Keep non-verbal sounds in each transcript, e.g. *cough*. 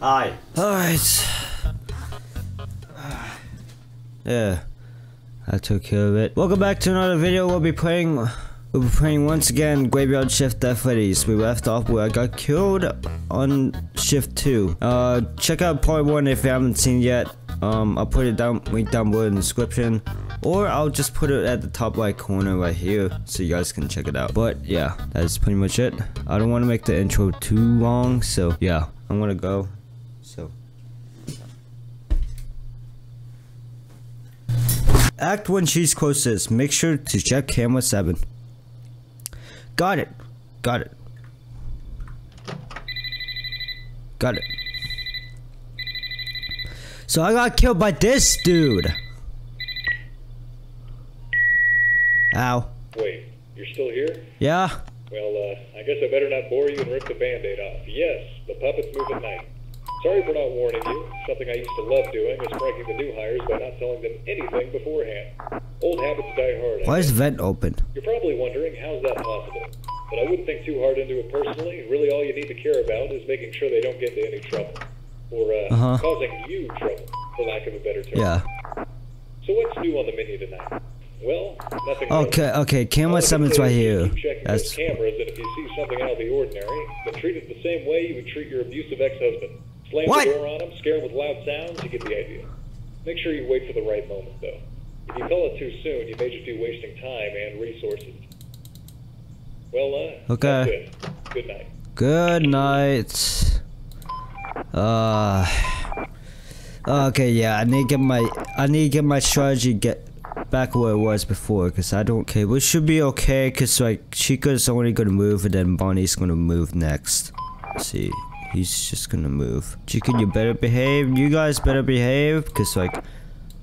Aye. Alright. Yeah. I took care of it. Welcome back to another video. We'll be playing we'll be playing once again Graveyard Shift at Freddy's. We left off where I got killed on shift two. Uh check out part one if you haven't seen yet. Um I'll put it down link down below in the description. Or I'll just put it at the top right corner right here so you guys can check it out. But yeah, that's pretty much it. I don't want to make the intro too long, so yeah, I'm gonna go. Act when she's closest. Make sure to check camera 7. Got it. Got it. Got it. So I got killed by this dude. Ow. Wait, you're still here? Yeah? Well, uh, I guess I better not bore you and rip the band-aid off. Yes, the puppets move at night. Sorry for not warning you. Something I used to love doing is pranking the new hires by not telling them anything beforehand. Old habits die hard. Why is the vent open? You're probably wondering, how's that possible? But I wouldn't think too hard into it personally. Really, all you need to care about is making sure they don't get into any trouble. Or, uh, Uh-huh. causing you trouble, for lack of a better term. Yeah. So what's new on the menu tonight? Well, nothing Okay, okay, camera 7's right here. Keep That's cameras, and if you see something out of the ordinary, then treat it the same way you would treat your abusive ex-husband. Slam What? the door on him, scare him with loud sounds, you get the idea. Make sure you wait for the right moment, though. If you call it too soon, you may just be wasting time and resources. Well, uh, Okay. Good night. Good night. Uh. Okay, yeah, I need to get my I need to get my strategy get back where it was before, cause I don't. care. we should be okay, cause like Chica's only gonna move, and then Bonnie's gonna move next. Let's see, he's just gonna move. Chicken, you better behave. You guys better behave, cause like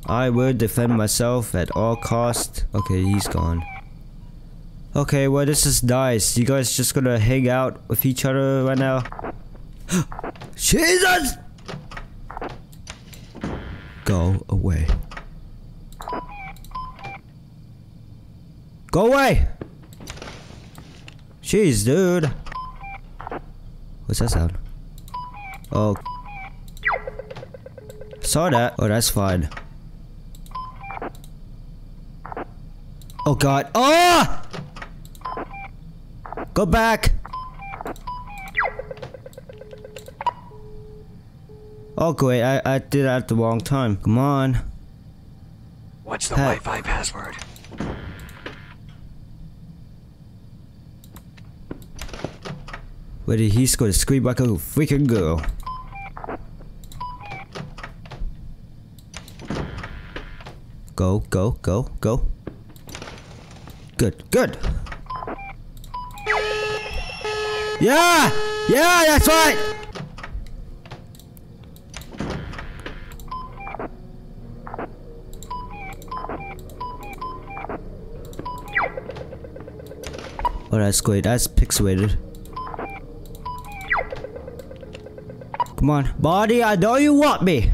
I will defend myself at all cost. Okay, he's gone. Okay, well this is nice. You guys just gonna hang out with each other right now? *gasps* Jesus! Go away. Go away! Jeez, dude. What's that sound? Oh. Saw that. Oh, that's fine. Oh god. Oh! Go back! Oh great, I, I did that at the wrong time. Come on. What's the Hey. Wi-Fi password? Where did he score to scream like a freaking girl? Go, go, go, go. Good, good. Yeah! Yeah, that's right! Oh, that's great. That's pixelated. Come on. Body, I know you want me.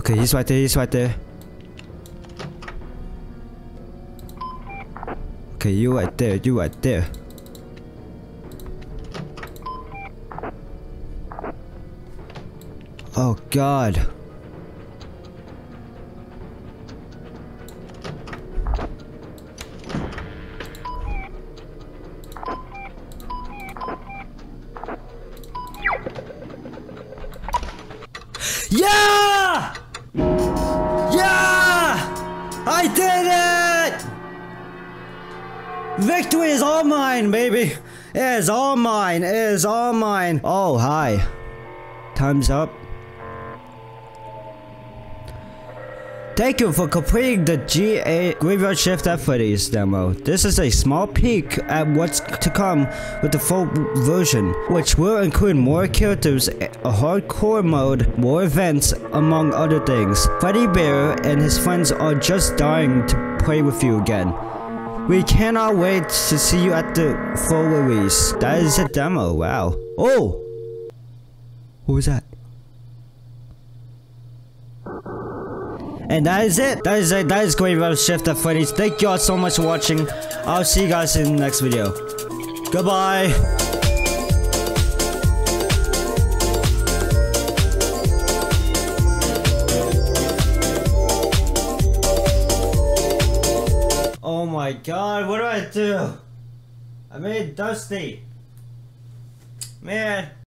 Okay, he's right there, he's right there. Okay, you right there, you right there. Oh god. Yeah! Yeah! I did Victory is all mine, baby. It is all mine. It is all mine. Oh, hi. Time's up. Thank you for completing the GA Graveyard Shift Freddy's demo. This is a small peek at what's to come with the full version, which will include more characters, a hardcore mode, more events, among other things. Freddy Bear and his friends are just dying to play with you again. We cannot wait to see you at the full release. That is a demo. Wow. Oh. What was that? And that is it. That is it. That is Graveyard Shift at Freddy's. Thank you all so much for watching. I'll see you guys in the next video. Goodbye. My god, what do I do? I made Dusty. Man.